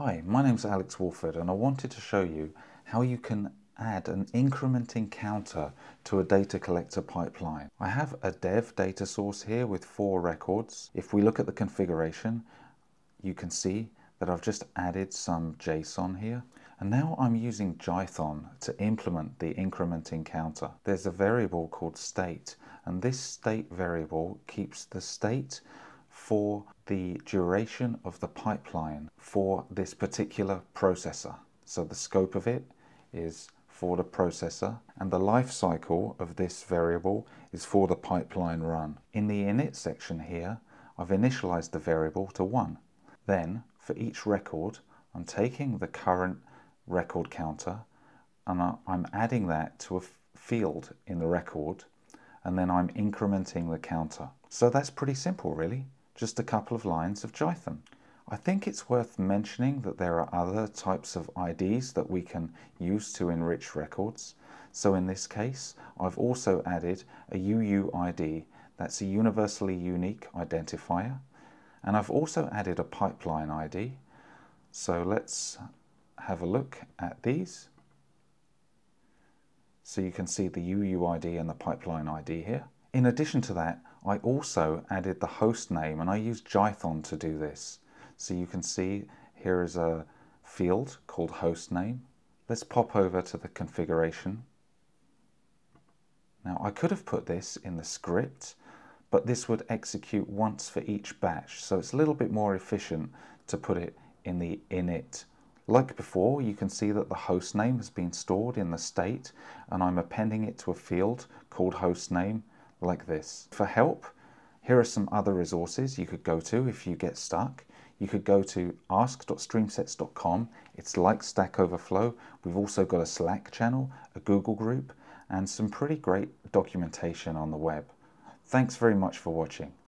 Hi, my name is Alex Woolford and I wanted to show you how you can add an incrementing counter to a data collector pipeline. I have a dev data source here with four records. If we look at the configuration, you can see that I've just added some JSON here. And now I'm using Jython to implement the incrementing counter. There's a variable called state, and this state variable keeps the state for the duration of the pipeline for this particular processor. So the scope of it is for the processor and the life cycle of this variable is for the pipeline run. In the init section here, I've initialized the variable to 1. Then, for each record, I'm taking the current record counter and I'm adding that to a field in the record and then I'm incrementing the counter. So that's pretty simple really, just a couple of lines of Jython. I think it's worth mentioning that there are other types of IDs that we can use to enrich records. So in this case, I've also added a UUID, that's a universally unique identifier. And I've also added a pipeline ID. So let's have a look at these. So you can see the UUID and the pipeline ID here. In addition to that, I also added the host name and I used Jython to do this. So you can see here is a field called host name. Let's pop over to the configuration. Now I could have put this in the script, but this would execute once for each batch. So it's a little bit more efficient to put it in the init like before, you can see that the host name has been stored in the state and I'm appending it to a field called host name like this. For help, here are some other resources you could go to if you get stuck. You could go to ask.streamsets.com. It's like Stack Overflow. We've also got a Slack channel, a Google group, and some pretty great documentation on the web. Thanks very much for watching.